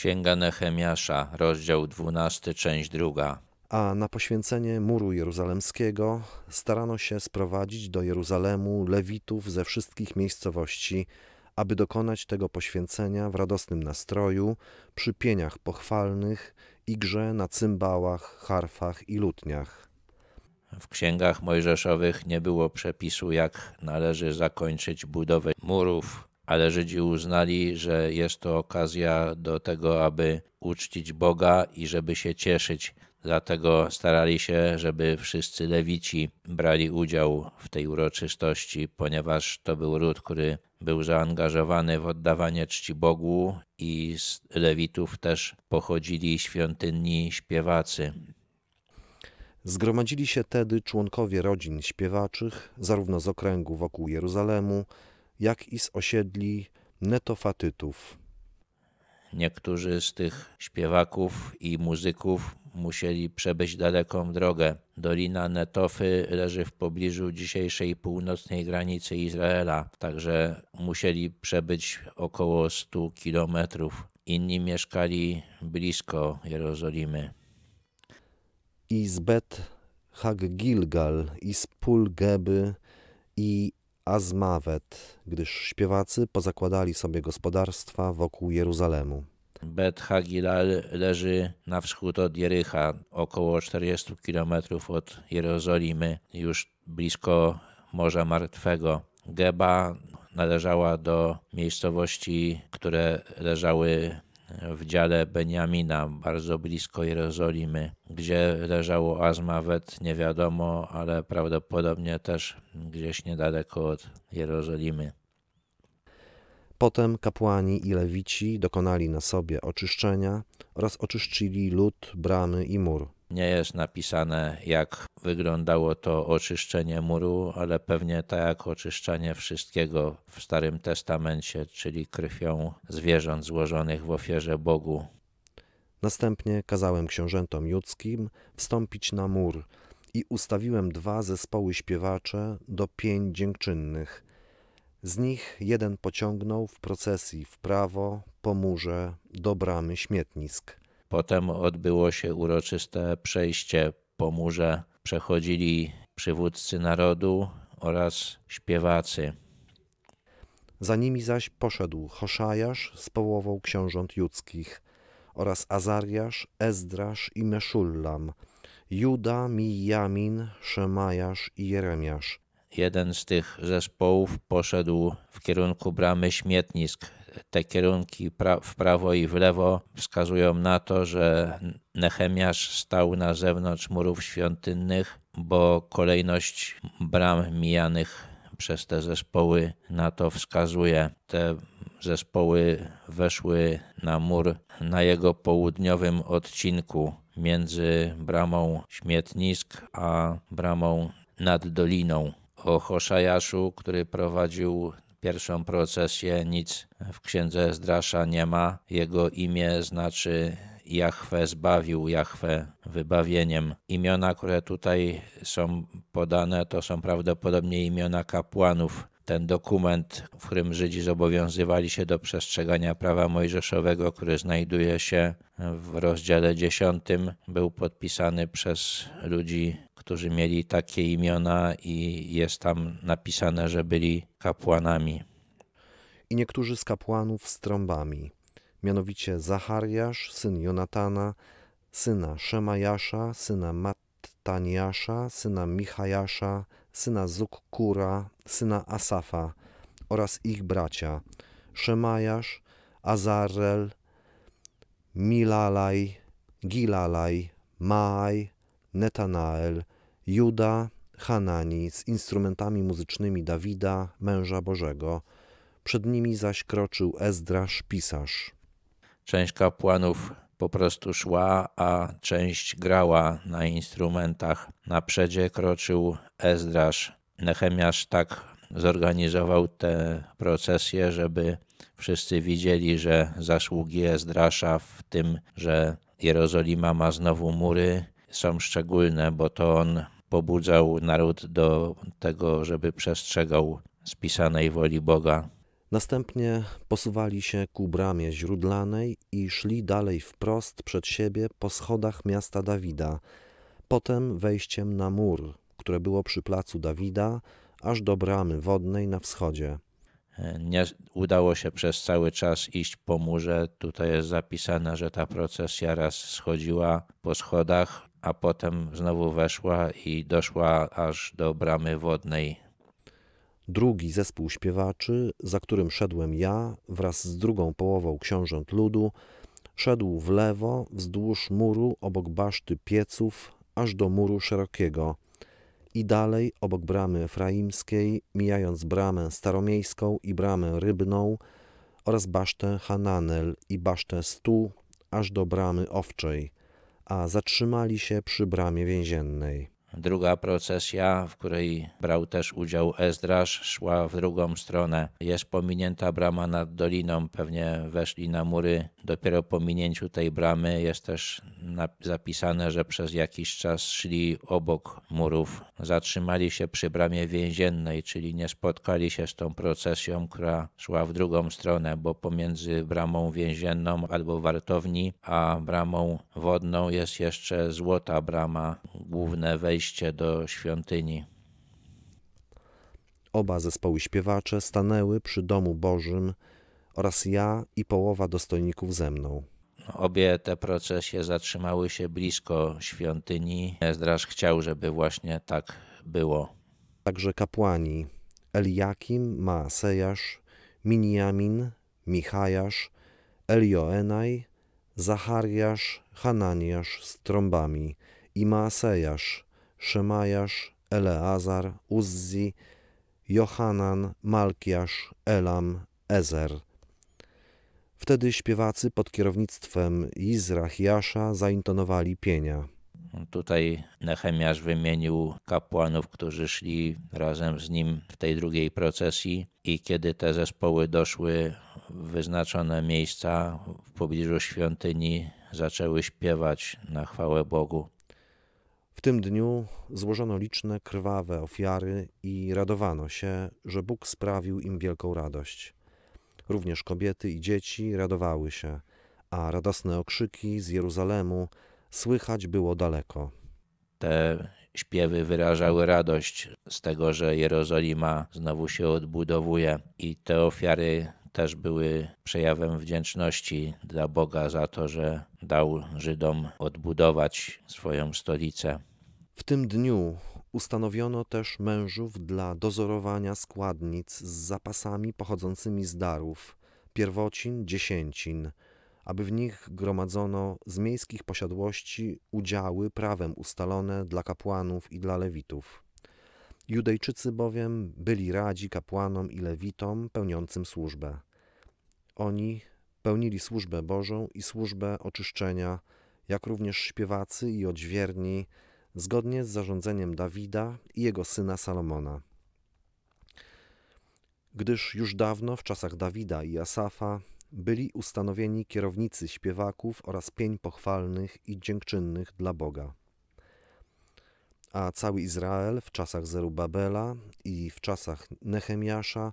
Księga Nehemiasza, rozdział 12, część druga. A na poświęcenie muru jeruzalemskiego starano się sprowadzić do Jeruzalemu lewitów ze wszystkich miejscowości, aby dokonać tego poświęcenia w radosnym nastroju, przy pieniach pochwalnych i grze na cymbałach, harfach i lutniach. W księgach mojżeszowych nie było przepisu, jak należy zakończyć budowę murów, ale Żydzi uznali, że jest to okazja do tego, aby uczcić Boga i żeby się cieszyć. Dlatego starali się, żeby wszyscy lewici brali udział w tej uroczystości, ponieważ to był ród, który był zaangażowany w oddawanie czci Bogu i z lewitów też pochodzili świątynni śpiewacy. Zgromadzili się tedy członkowie rodzin śpiewaczych, zarówno z okręgu wokół Jeruzalemu, jak i z osiedli netofatytów. Niektórzy z tych śpiewaków i muzyków musieli przebyć daleką drogę. Dolina Netofy leży w pobliżu dzisiejszej północnej granicy Izraela, także musieli przebyć około 100 kilometrów. Inni mieszkali blisko Jerozolimy. I z Bet Haggilgal, i z Pul Geby, i Azmawet, gdyż śpiewacy pozakładali sobie gospodarstwa wokół Jeruzalemu. Bet Hagilal leży na wschód od Jericha, około 40 km od Jerozolimy, już blisko Morza Martwego. Geba należała do miejscowości, które leżały w dziale Beniamina, bardzo blisko Jerozolimy. Gdzie leżało Azmawet, nie wiadomo, ale prawdopodobnie też gdzieś niedaleko od Jerozolimy. Potem kapłani i lewici dokonali na sobie oczyszczenia oraz oczyszczyli lud, bramy i mur. Nie jest napisane, jak wyglądało to oczyszczenie muru, ale pewnie tak jak oczyszczanie wszystkiego w Starym Testamencie, czyli krwią zwierząt złożonych w ofierze Bogu. Następnie kazałem książętom judzkim wstąpić na mur i ustawiłem dwa zespoły śpiewacze do pień dziękczynnych. Z nich jeden pociągnął w procesji w prawo po murze do bramy śmietnisk. Potem odbyło się uroczyste przejście po murze. Przechodzili przywódcy narodu oraz śpiewacy. Za nimi zaś poszedł Hoszajasz z połową książąt judzkich oraz Azariasz, Ezdrasz i Meszullam, Juda, Mijamin, Szemajasz i Jeremiasz. Jeden z tych zespołów poszedł w kierunku bramy śmietnisk. Te kierunki pra w prawo i w lewo wskazują na to, że Nehemiasz stał na zewnątrz murów świątynnych, bo kolejność bram mijanych przez te zespoły na to wskazuje. Te zespoły weszły na mur na jego południowym odcinku między bramą śmietnisk a bramą nad doliną. O Hoszajaszu, który prowadził pierwszą procesję, nic w księdze Zdrasza nie ma. Jego imię znaczy Jahwe zbawił, Jahwe wybawieniem. Imiona, które tutaj są podane, to są prawdopodobnie imiona kapłanów. Ten dokument, w którym Żydzi zobowiązywali się do przestrzegania prawa mojżeszowego, który znajduje się w rozdziale 10, był podpisany przez ludzi, którzy mieli takie imiona, i jest tam napisane, że byli kapłanami. I niektórzy z kapłanów z trąbami mianowicie Zachariasz, syn Jonatana, syna Szemajasza, syna Mattaniasza, syna Michajasza, syna Zukkura, syna Asafa oraz ich bracia Szemajasz, Azarel, Milalaj, Gilalaj, Maaj, Netanael, Juda, Hanani z instrumentami muzycznymi Dawida, męża Bożego. Przed nimi zaś kroczył Ezdrasz, pisarz. Część kapłanów po prostu szła, a część grała na instrumentach. Na przedzie kroczył Ezdrasz. Nehemiasz tak zorganizował tę procesję, żeby wszyscy widzieli, że zasługi Ezdrasza w tym, że Jerozolima ma znowu mury, są szczególne, bo to on pobudzał naród do tego, żeby przestrzegał spisanej woli Boga. Następnie posuwali się ku bramie źródlanej i szli dalej wprost przed siebie po schodach miasta Dawida, potem wejściem na mur, które było przy placu Dawida, aż do bramy wodnej na wschodzie. Nie udało się przez cały czas iść po murze. Tutaj jest zapisane, że ta procesja raz schodziła po schodach, a potem znowu weszła i doszła aż do bramy wodnej. Drugi zespół śpiewaczy, za którym szedłem ja wraz z drugą połową książąt ludu, szedł w lewo wzdłuż muru obok baszty pieców aż do muru szerokiego i dalej obok bramy efraimskiej, mijając bramę staromiejską i bramę rybną oraz basztę Hananel i basztę Stu aż do bramy owczej, a zatrzymali się przy bramie więziennej. Druga procesja, w której brał też udział Ezdrasz, szła w drugą stronę. Jest pominięta brama nad doliną, pewnie weszli na mury. Dopiero po minięciu tej bramy jest też zapisane, że przez jakiś czas szli obok murów. Zatrzymali się przy bramie więziennej, czyli nie spotkali się z tą procesją, która szła w drugą stronę, bo pomiędzy bramą więzienną albo wartowni, a bramą wodną jest jeszcze złota brama, główne wejście wejście do świątyni. Oba zespoły śpiewacze stanęły przy domu Bożym oraz ja i połowa dostojników ze mną. Obie te procesje zatrzymały się blisko świątyni. Ezdrasz chciał, żeby właśnie tak było. Także kapłani Eliakim, Maasejasz, Miniamin, Michajasz, Elioenaj, Zachariasz, Hananiasz z trąbami i Maasejasz, Szemajasz, Eleazar, Uzzi, Johanan, Malkiasz, Elam, Ezer. Wtedy śpiewacy pod kierownictwem Izrachiasza zaintonowali pienia. Tutaj Nehemiasz wymienił kapłanów, którzy szli razem z nim w tej drugiej procesji i kiedy te zespoły doszły w wyznaczone miejsca w pobliżu świątyni, zaczęły śpiewać na chwałę Bogu. W tym dniu złożono liczne krwawe ofiary i radowano się, że Bóg sprawił im wielką radość. Również kobiety i dzieci radowały się, a radosne okrzyki z Jeruzalemu słychać było daleko. Te śpiewy wyrażały radość z tego, że Jerozolima znowu się odbudowuje i te ofiary też były przejawem wdzięczności dla Boga za to, że dał Żydom odbudować swoją stolicę. W tym dniu ustanowiono też mężów dla dozorowania składnic z zapasami pochodzącymi z darów, pierwocin, dziesięcin, aby w nich gromadzono z miejskich posiadłości udziały prawem ustalone dla kapłanów i dla lewitów. Judejczycy bowiem byli radzi kapłanom i lewitom pełniącym służbę. Oni pełnili służbę Bożą i służbę oczyszczenia, jak również śpiewacy i odźwierni, zgodnie z zarządzeniem Dawida i jego syna Salomona. Gdyż już dawno w czasach Dawida i Asafa byli ustanowieni kierownicy śpiewaków oraz pień pochwalnych i dziękczynnych dla Boga. A cały Izrael w czasach Zerubabela i w czasach Nehemiasza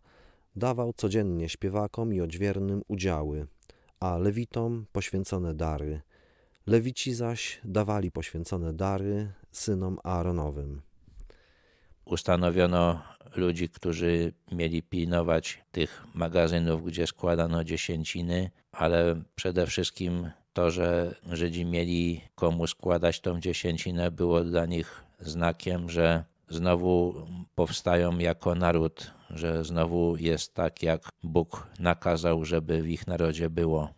dawał codziennie śpiewakom i odźwiernym udziały, a lewitom poświęcone dary. Lewici zaś dawali poświęcone dary synom Aaronowym. Ustanowiono ludzi, którzy mieli pilnować tych magazynów, gdzie składano dziesięciny, ale przede wszystkim to, że Żydzi mieli komu składać tą dziesięcinę, było dla nich znakiem, że znowu powstają jako naród, że znowu jest tak, jak Bóg nakazał, żeby w ich narodzie było.